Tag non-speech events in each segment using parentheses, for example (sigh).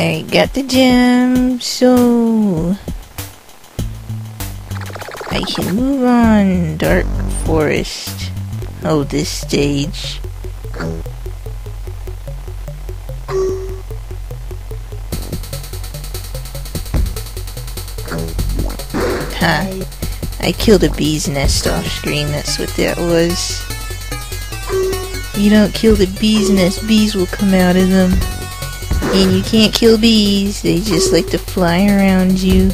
I got the gem, so I can move on. Dark Forest. Oh, this stage. Ha. I killed a bee's nest off screen, that's what that was. You don't kill the bee's nest, bees will come out of them. And you can't kill bees, they just like to fly around you.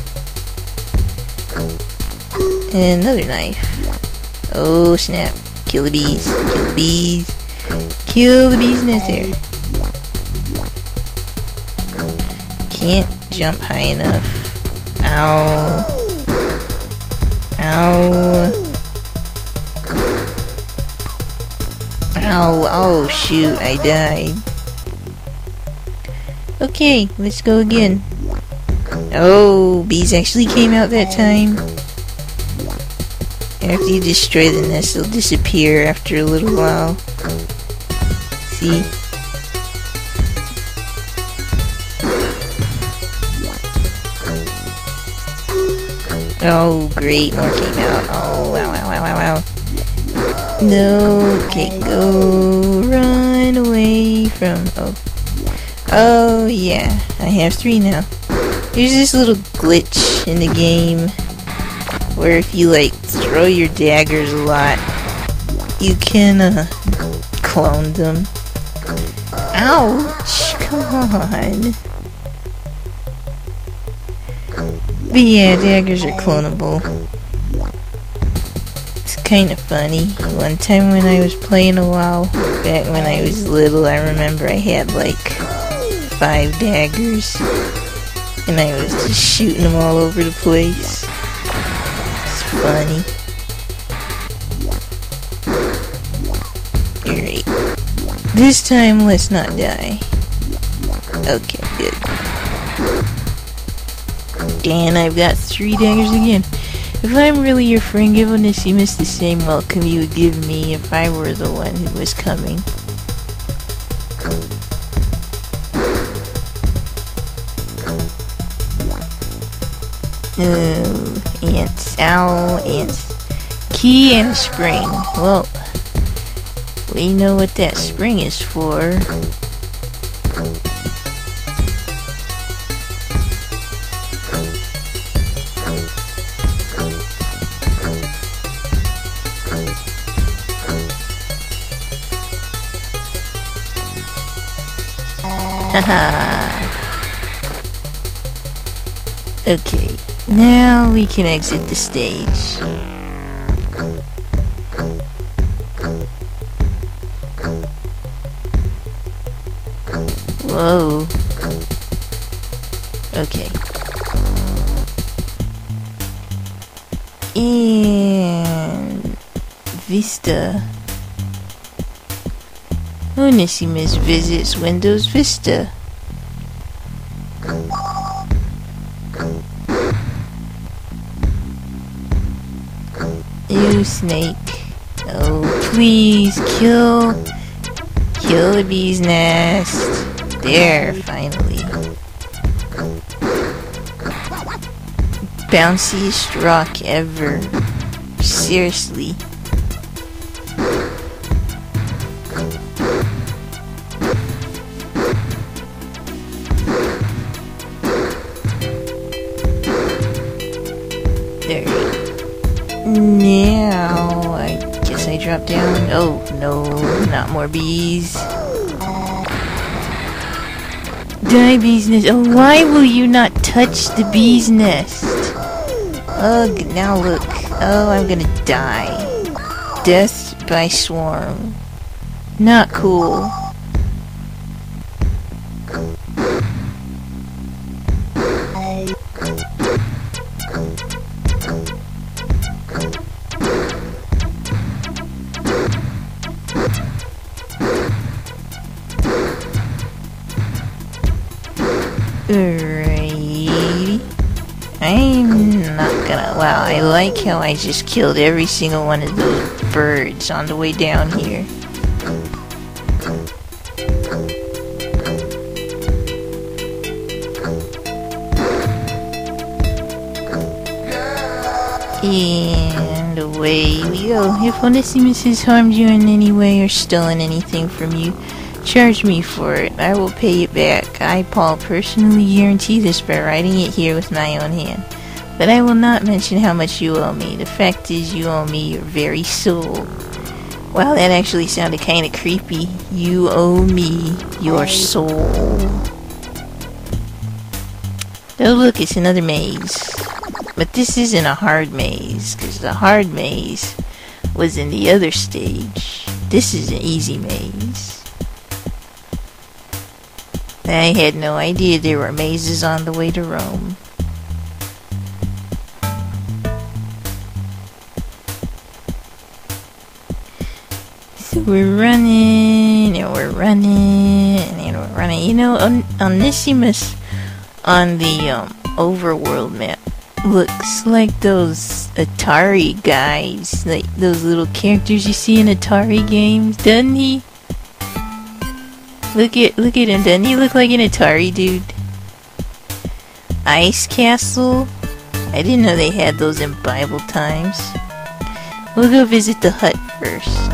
And another knife. Oh snap. Kill the bees. Kill the bees. Kill the bees nest there. Can't jump high enough. Ow. Ow. Ow, oh shoot, I died. Okay, let's go again. Oh, bees actually came out that time. After you destroy the nest, they'll disappear after a little while. See? Oh, great, more came out. Oh, wow, wow, wow, wow, wow. No, okay, go run away from. Oh, oh yeah, I have three now. There's this little glitch in the game where if you like throw your daggers a lot, you can uh, clone them. Ouch! Come on. But yeah, daggers are clonable. It's kind of funny. One time when I was playing a while, back when I was little, I remember I had like five daggers. And I was just shooting them all over the place. It's funny. Alright. This time, let's not die. Okay, good. Dan, I've got three daggers again. If I'm really your friend, give Onesimus the same welcome you would give me if I were the one who was coming. Oh, ants. Ow, ants. Key and spring. Well, we know what that spring is for. Haha. (laughs) okay, now we can exit the stage. Whoa. Okay. And Vista. Onesimus visits Windows Vista. Snake. Oh, please kill. Kill the bee's nest. There, finally. Bounciest rock ever. Seriously. There. I drop down. Oh, no, not more bees. Die, bee's nest. Oh, why will you not touch the bee's nest? Ugh, now look. Oh, I'm gonna die. Death by swarm. Not cool. like how I just killed every single one of those birds on the way down here. And away we go. If Onesimus has harmed you in any way or stolen anything from you, charge me for it. I will pay it back. I, Paul, personally guarantee this by writing it here with my own hand. But I will not mention how much you owe me. The fact is, you owe me your very soul. Wow, that actually sounded kind of creepy. You owe me your soul. Oh, look, it's another maze. But this isn't a hard maze, because the hard maze was in the other stage. This is an easy maze. I had no idea there were mazes on the way to Rome. We're running, and we're running, and we're running. You know, On- Onesimus on the um, overworld map looks like those Atari guys, like those little characters you see in Atari games, doesn't he? Look at look at him, doesn't he look like an Atari dude? Ice Castle? I didn't know they had those in Bible times. We'll go visit the hut first.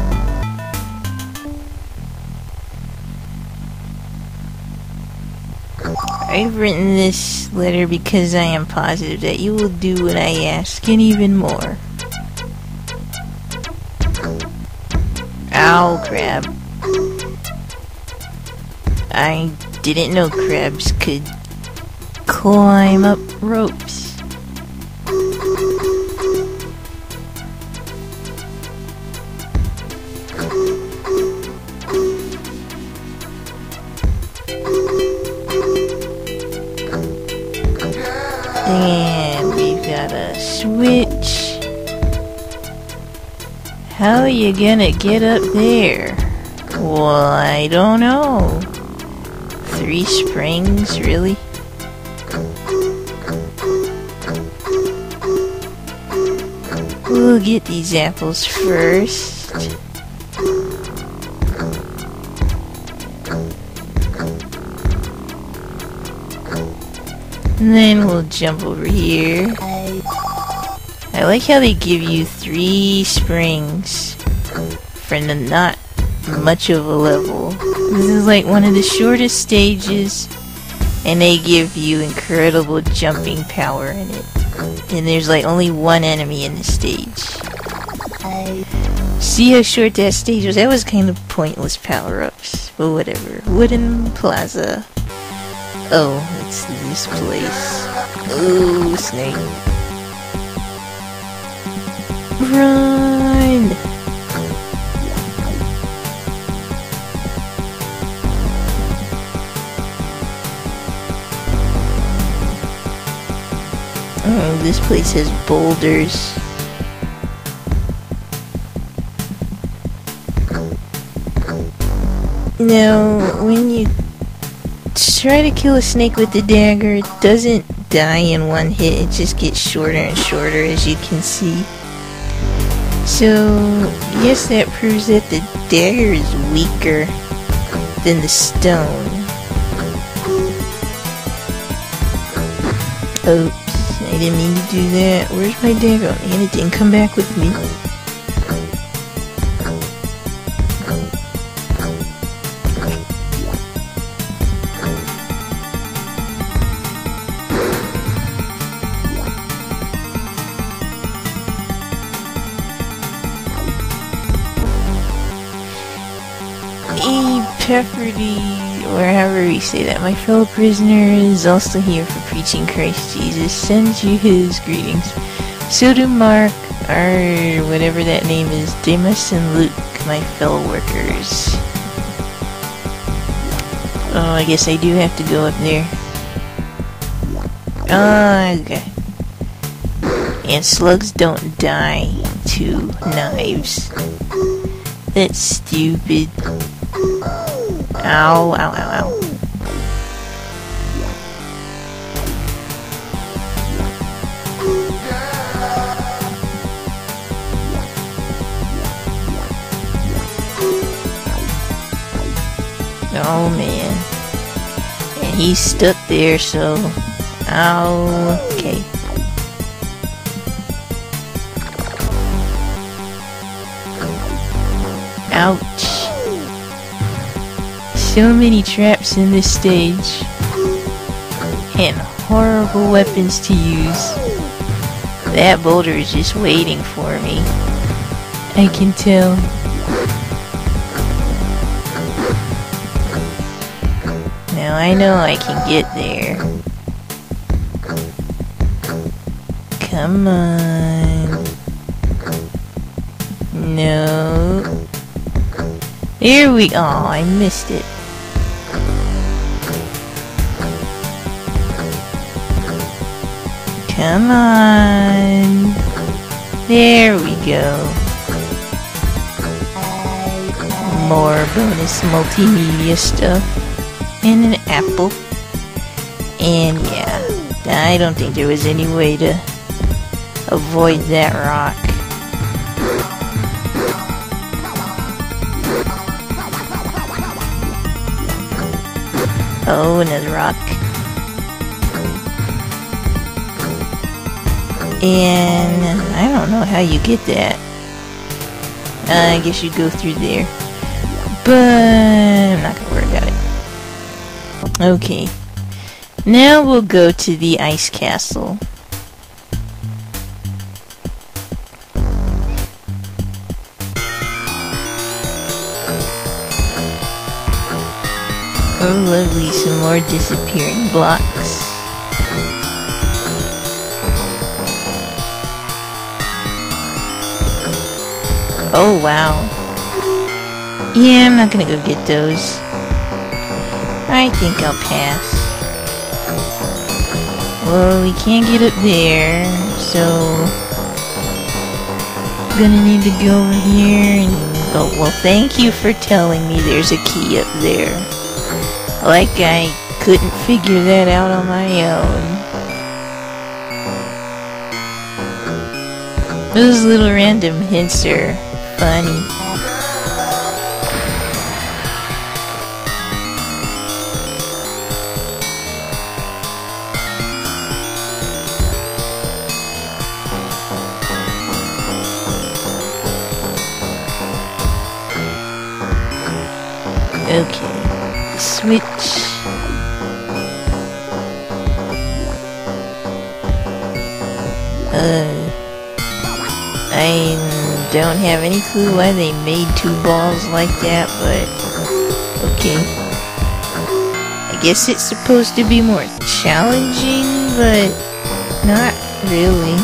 I've written this letter because I am positive that you will do what I ask and even more. Ow, crab. I didn't know crabs could climb up ropes. How are you gonna get up there? Well, I don't know. Three springs, really? We'll get these apples first. And then we'll jump over here. I like how they give you three springs for not much of a level. This is like one of the shortest stages, and they give you incredible jumping power in it. And there's like only one enemy in the stage. See how short that stage was? That was kind of pointless power-ups. But whatever. Wooden Plaza. Oh, it's this place. Oh, snake. Run! Oh, this place has boulders. Now, when you try to kill a snake with the dagger, it doesn't die in one hit, it just gets shorter and shorter as you can see. So, yes, that proves that the dagger is weaker than the stone. Oops, I didn't mean to do that. Where's my dagger? And it didn't come back with me. E. Or however we say that, my fellow prisoner is also here for preaching Christ Jesus, sends you his greetings. So do Mark, or whatever that name is, Demas and Luke, my fellow workers. Oh, I guess I do have to go up there. Ah, okay. And slugs don't die to knives. That's stupid. Ow, ow, ow, ow. Oh man. And he's stuck there, so... Ow. Okay. Ouch. So many traps in this stage. And horrible weapons to use. That boulder is just waiting for me. I can tell. Now I know I can get there. Come on. No. Here we go. Oh, I missed it. Come on. There we go. More bonus multimedia stuff. And an apple. And yeah, I don't think there was any way to avoid that rock. Oh, another rock. And I don't know how you get that. Uh, I guess you go through there. But I'm not gonna worry about it. Okay. Now we'll go to the ice castle. Oh lovely, some more disappearing blocks. Oh wow. Yeah, I'm not gonna go get those. I think I'll pass. Well, we can't get up there, so... I'm Gonna need to go over here and... Oh, well, thank you for telling me there's a key up there. Like I couldn't figure that out on my own. Those little random hints are funny. Okay, switch. Don't have any clue why they made two balls like that, but okay. I guess it's supposed to be more challenging, but not really.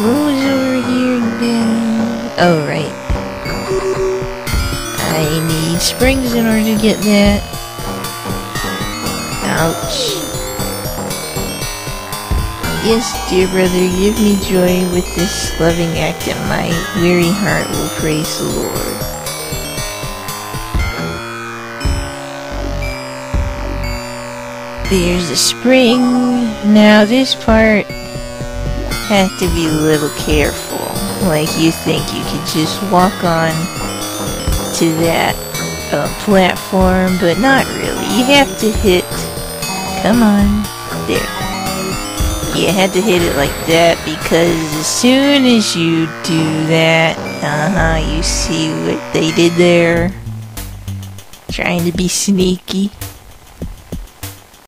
Was over here again? Oh, right. Springs in order to get that. Ouch. Yes, dear brother, give me joy with this loving act, and my weary heart will praise the Lord. There's a spring. Now this part have to be a little careful. Like you think you could just walk on to that uh, platform, but not really. You have to hit. Come on, there. You had to hit it like that because as soon as you do that, uh huh, you see what they did there. Trying to be sneaky.